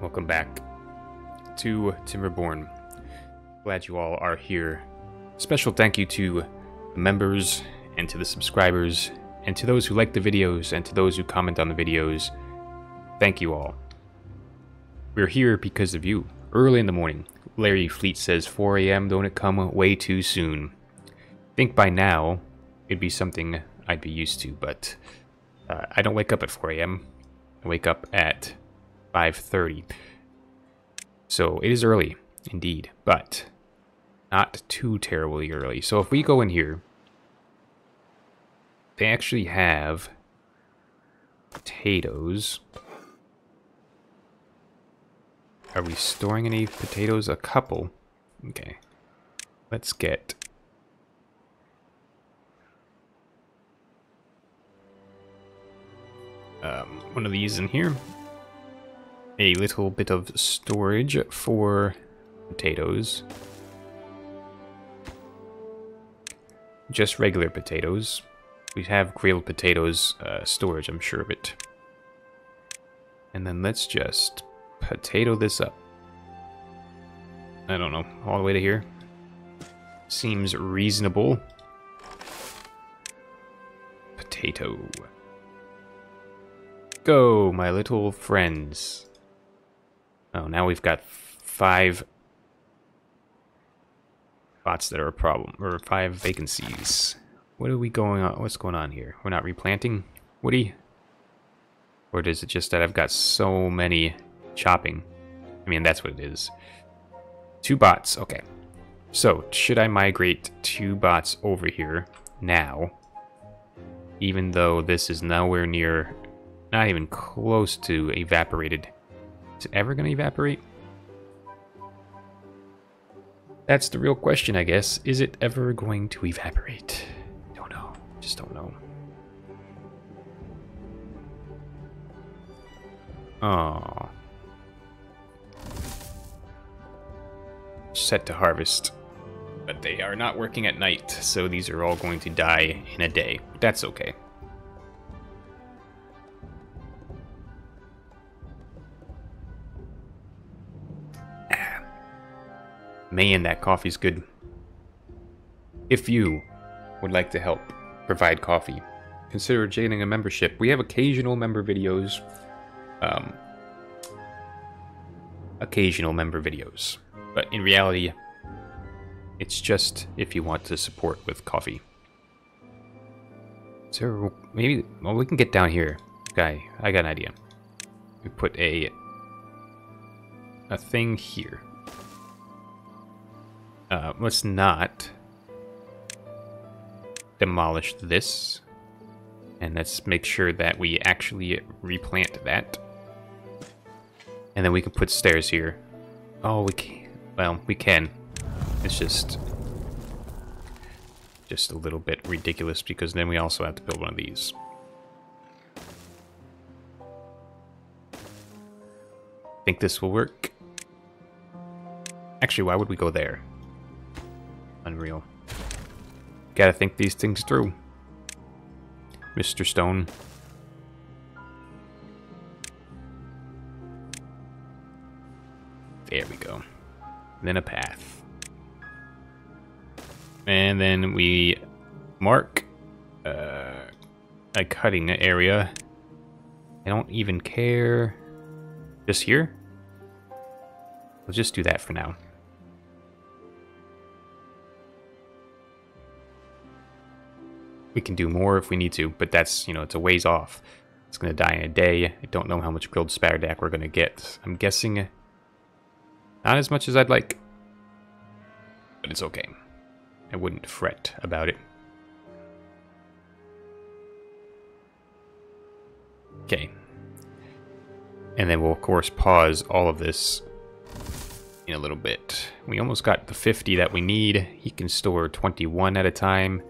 Welcome back to Timberborn. Glad you all are here. Special thank you to the members and to the subscribers and to those who like the videos and to those who comment on the videos. Thank you all. We're here because of you. Early in the morning, Larry Fleet says 4 a.m. Don't it come way too soon? Think by now it'd be something I'd be used to, but uh, I don't wake up at 4 a.m. I wake up at 5.30. So it is early, indeed, but not too terribly early. So if we go in here, they actually have potatoes. Are we storing any potatoes? A couple. Okay. Let's get... Um, one of these in here a little bit of storage for potatoes. Just regular potatoes. We have grilled potatoes uh, storage, I'm sure of it. And then let's just potato this up. I don't know, all the way to here. Seems reasonable. Potato. Go, my little friends. Oh, now we've got five spots that are a problem, or five vacancies. What are we going on? What's going on here? We're not replanting, Woody? Or is it just that I've got so many chopping? I mean, that's what it is. Two bots, okay. So, should I migrate two bots over here now? Even though this is nowhere near, not even close to evaporated is it ever going to evaporate? That's the real question, I guess. Is it ever going to evaporate? Don't know. Just don't know. Oh. Set to harvest. But they are not working at night, so these are all going to die in a day. That's okay. Man, that coffee's good. If you would like to help provide coffee, consider joining a membership. We have occasional member videos. Um, occasional member videos. But in reality, it's just if you want to support with coffee. So maybe well we can get down here. Guy, I got an idea. We put a a thing here. Uh, let's not demolish this. And let's make sure that we actually replant that. And then we can put stairs here. Oh, we can. Well, we can. It's just... Just a little bit ridiculous because then we also have to build one of these. Think this will work? Actually, why would we go there? Unreal. Gotta think these things through. Mr. Stone. There we go. then a path. And then we mark uh, a cutting area. I don't even care. Just here? Let's just do that for now. We can do more if we need to, but that's, you know, it's a ways off. It's going to die in a day. I don't know how much grilled spadderdock we're going to get. I'm guessing not as much as I'd like. But it's okay. I wouldn't fret about it. Okay. And then we'll, of course, pause all of this in a little bit. We almost got the 50 that we need. He can store 21 at a time.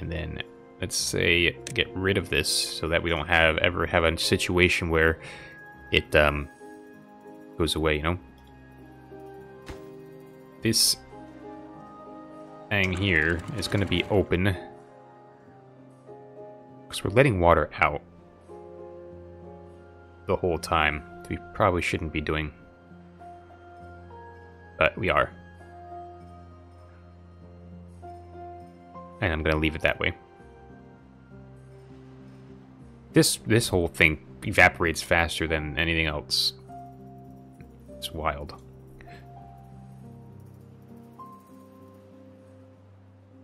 And then let's say get rid of this so that we don't have ever have a situation where it um, goes away, you know? This thing here is going to be open because we're letting water out the whole time. we probably shouldn't be doing. But we are. And I'm going to leave it that way. This this whole thing evaporates faster than anything else. It's wild.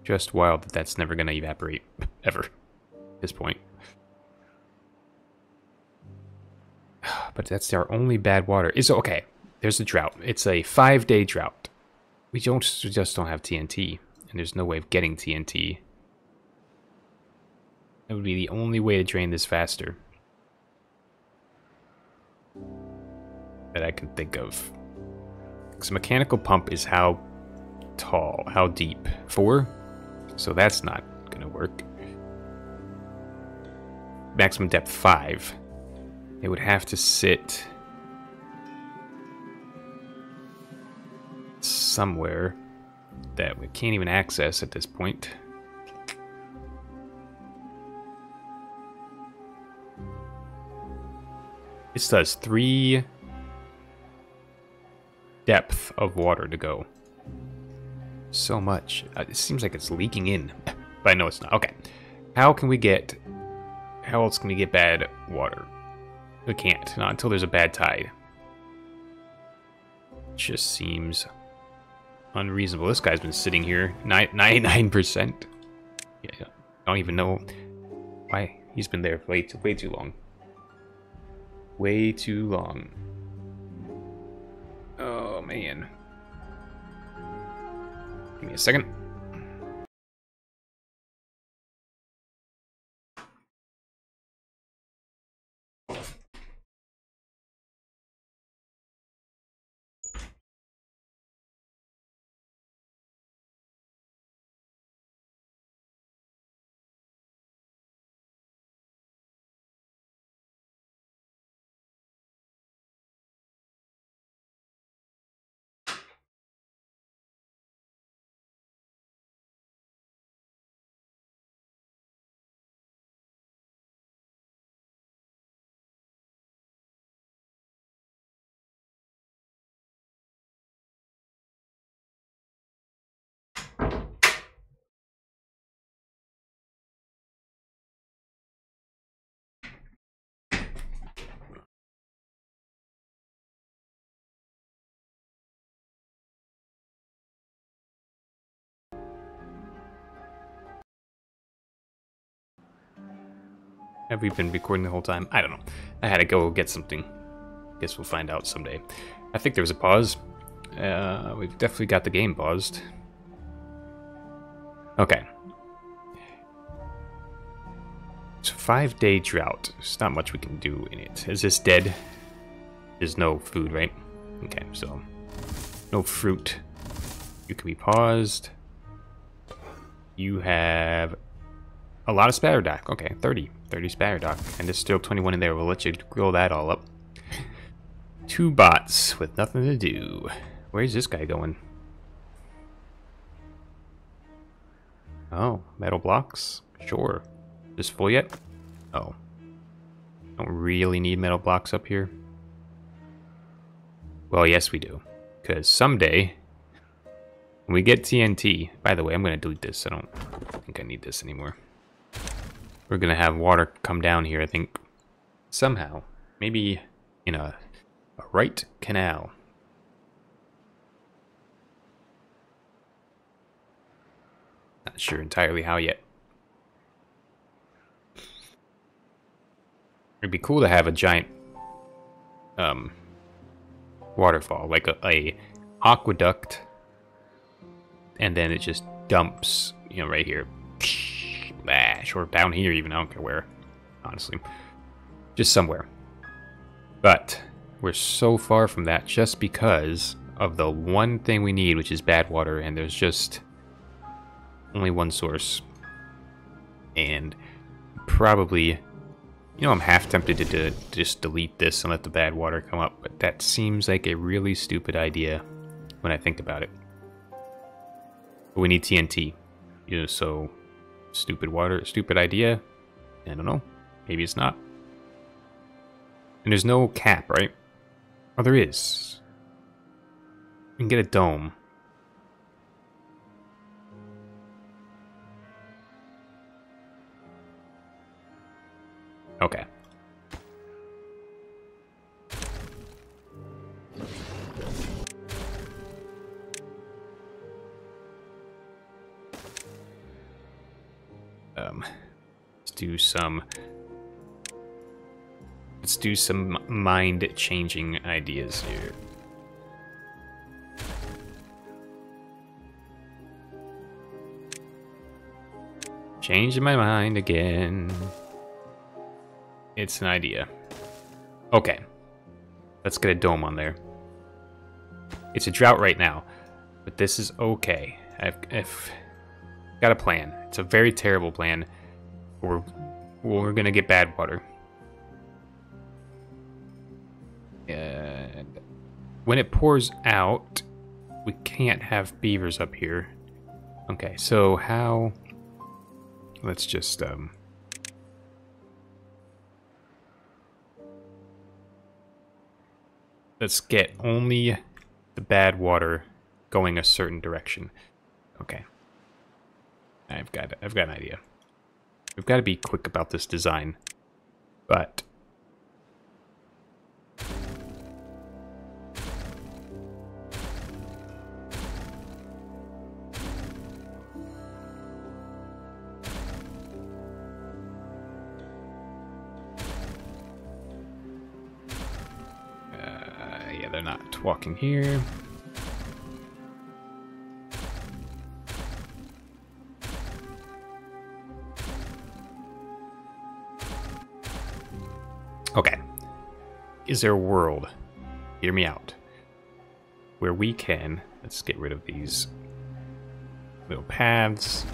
Just wild that that's never going to evaporate, ever, at this point. But that's our only bad water. Is okay. There's a drought. It's a five-day drought. We don't we just don't have TNT, and there's no way of getting TNT. That would be the only way to drain this faster. That I can think of. Because mechanical pump is how tall, how deep? Four? So that's not gonna work. Maximum depth five. It would have to sit somewhere that we can't even access at this point. This does three depth of water to go. So much. Uh, it seems like it's leaking in. but I know it's not. Okay. How can we get... How else can we get bad water? We can't. Not until there's a bad tide. It just seems unreasonable. This guy's been sitting here 99%. Yeah, I don't even know why he's been there way too, way too long. Way too long. Oh, man. Give me a second. Have we been recording the whole time? I don't know. I had to go get something. Guess we'll find out someday. I think there was a pause. Uh, we've definitely got the game paused. Okay. It's a five-day drought. There's not much we can do in it. Is this dead? There's no food, right? Okay, so no fruit. You can be paused. You have a lot of Spadderdock. Okay, 30. 30 Spadderdock. And there's still 21 in there. We'll let you grill that all up. Two bots with nothing to do. Where's this guy going? Oh, metal blocks? Sure. Is this full yet? Oh. Don't really need metal blocks up here. Well, yes we do. Because someday, when we get TNT... By the way, I'm going to delete this. I don't think I need this anymore. We're gonna have water come down here, I think. Somehow. Maybe in a, a right canal. Not sure entirely how yet. It'd be cool to have a giant um, waterfall, like a, a aqueduct, and then it just dumps, you know, right here bash, or down here even, I don't care where, honestly. Just somewhere. But we're so far from that just because of the one thing we need, which is bad water, and there's just only one source. And probably, you know, I'm half tempted to, to just delete this and let the bad water come up, but that seems like a really stupid idea when I think about it. But we need TNT, you know, so Stupid water, stupid idea. I don't know. Maybe it's not. And there's no cap, right? Oh, there is. We can get a dome. Okay. Do some. Let's do some mind-changing ideas here. Changing my mind again. It's an idea. Okay. Let's get a dome on there. It's a drought right now, but this is okay. I've, I've got a plan. It's a very terrible plan. We're, we're gonna get bad water. And when it pours out, we can't have beavers up here. Okay, so how... Let's just, um... Let's get only the bad water going a certain direction. Okay. I've got I've got an idea. We've got to be quick about this design. But Uh, yeah, they're not walking here. Is there a world, hear me out, where we can, let's get rid of these little paths.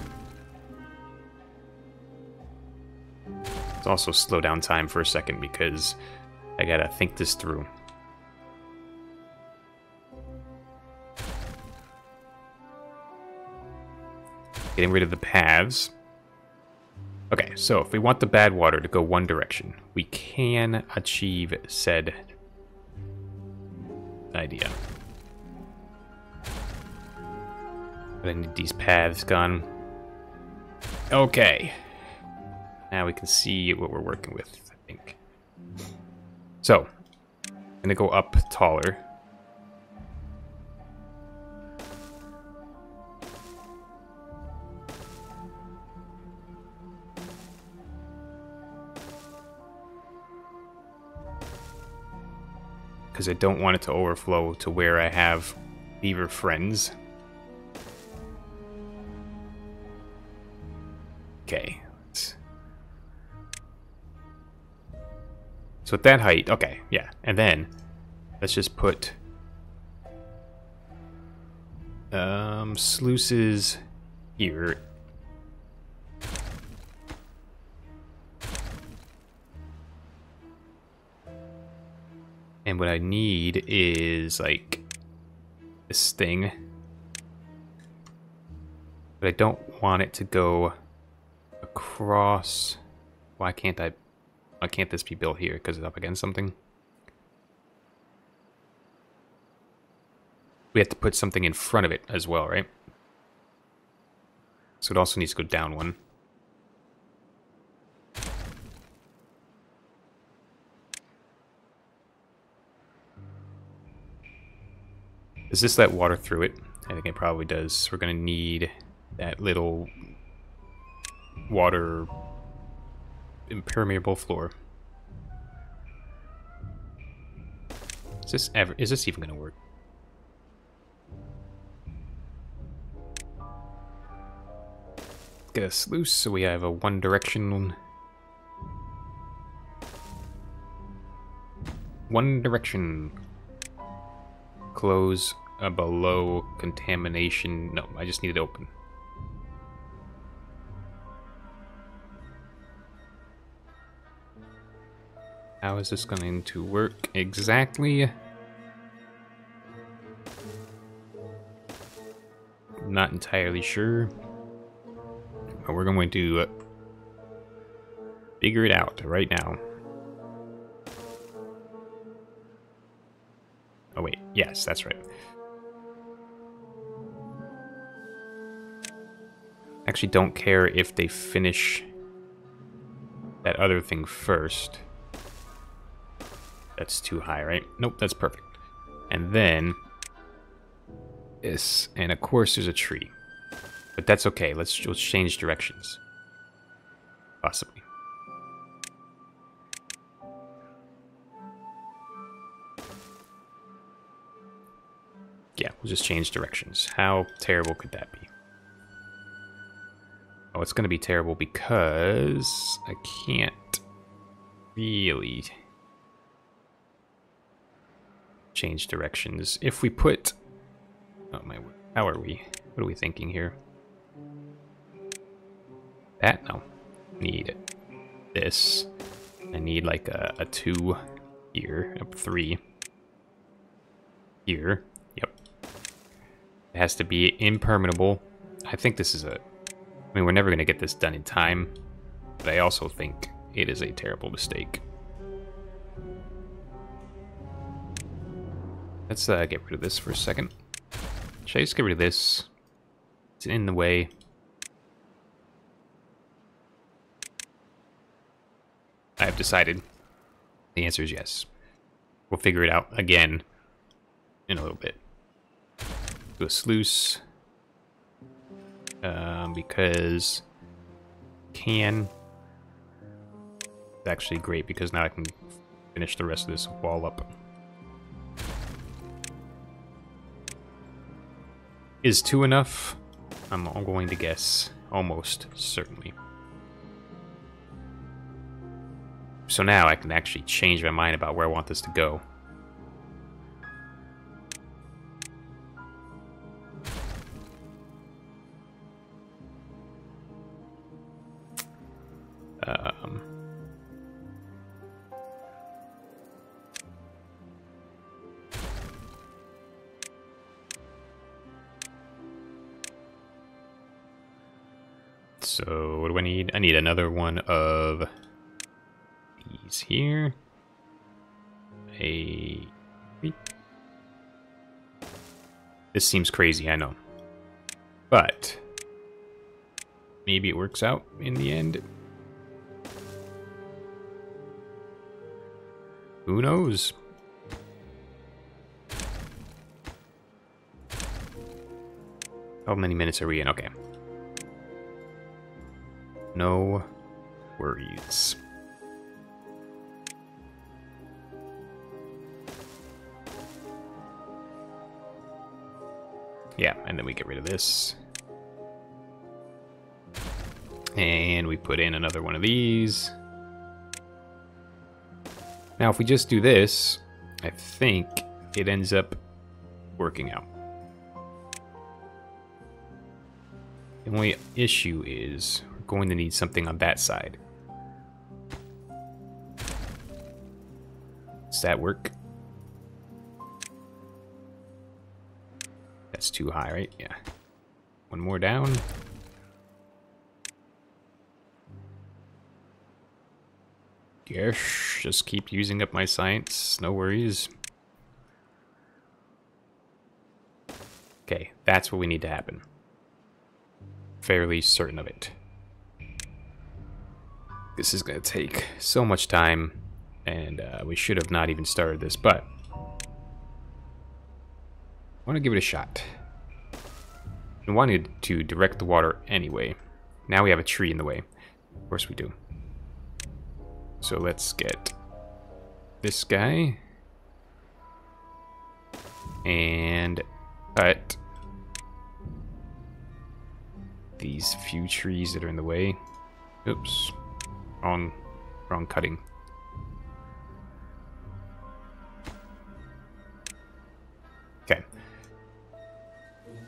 Let's also slow down time for a second because I gotta think this through. Getting rid of the paths. Okay, so if we want the bad water to go one direction, we can achieve said idea. I need these paths gone. Okay. Now we can see what we're working with, I think. So, I'm gonna go up taller. Because I don't want it to overflow to where I have beaver friends. Okay. So at that height, okay, yeah. And then let's just put um, sluices here And what I need is like this thing. But I don't want it to go across. Why can't I? Why can't this be built here? Because it's up against something? We have to put something in front of it as well, right? So it also needs to go down one. Does this let water through it? I think it probably does. We're going to need that little water impermeable floor. Is this ever is this even going to work? Get a sluice so we have a one direction one direction close uh, below contamination. No, I just need it open. How is this going to work exactly? Not entirely sure. But we're going to uh, figure it out right now. Oh wait, yes, that's right. Actually don't care if they finish that other thing first. That's too high, right? Nope, that's perfect. And then this, and of course there's a tree. But that's okay, let's, let's change directions. Possibly. Yeah, we'll just change directions. How terrible could that be? It's going to be terrible because I can't really change directions. If we put... Oh my... How are we? What are we thinking here? That? No. Need this. I need like a, a two here, a three here. Yep. It has to be impermeable. I think this is a I mean, we're never going to get this done in time, but I also think it is a terrible mistake. Let's uh, get rid of this for a second. Should I just get rid of this? It's in the way. I have decided. The answer is yes. We'll figure it out again in a little bit. Do a sluice um, because can it's actually great because now I can finish the rest of this wall up. Is two enough? I'm, I'm going to guess almost certainly. So now I can actually change my mind about where I want this to go. One of these here. A... This seems crazy, I know. But... Maybe it works out in the end. Who knows? How many minutes are we in? Okay. No worries. Yeah, and then we get rid of this. And we put in another one of these. Now, if we just do this, I think it ends up working out. The only issue is going to need something on that side. Does that work? That's too high, right? Yeah. One more down. Yes, just keep using up my science, no worries. Okay, that's what we need to happen. Fairly certain of it. This is going to take so much time, and uh, we should have not even started this, but... I want to give it a shot. I wanted to direct the water anyway. Now we have a tree in the way. Of course we do. So let's get this guy. And cut these few trees that are in the way. Oops. Wrong, wrong cutting. Okay.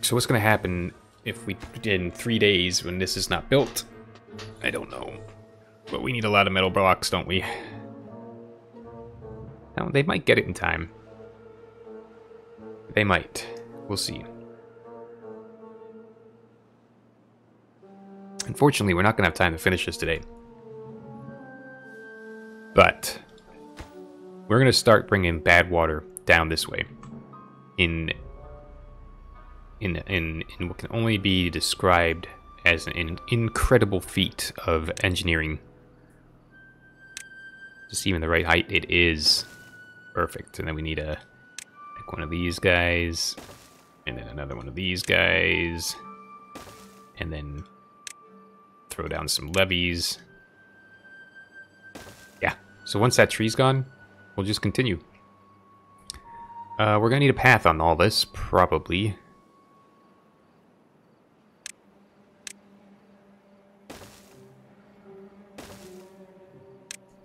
So what's going to happen if we in three days when this is not built? I don't know. But we need a lot of metal blocks, don't we? Now, they might get it in time. They might. We'll see. Unfortunately, we're not going to have time to finish this today. But we're going to start bringing bad water down this way. in in in in what can only be described as an incredible feat of engineering. Just even the right height, it is perfect. And then we need a like one of these guys, and then another one of these guys, and then throw down some levees. So once that tree's gone, we'll just continue. Uh, we're gonna need a path on all this, probably.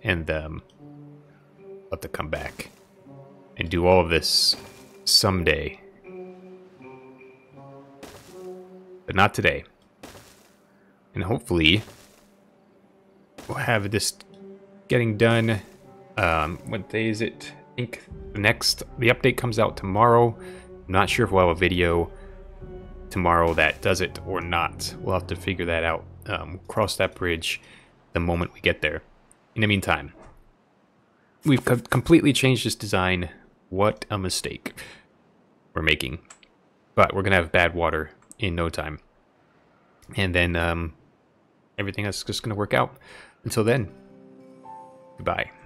And, um, let to come back and do all of this someday. But not today. And hopefully, we'll have this getting done. Um, what day is it? I think the next, the update comes out tomorrow. I'm not sure if we'll have a video tomorrow that does it or not. We'll have to figure that out. Um, cross that bridge the moment we get there. In the meantime, we've co completely changed this design. What a mistake we're making. But we're going to have bad water in no time. And then um, everything else is just going to work out. Until then, goodbye.